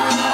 Bye.